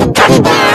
Bye.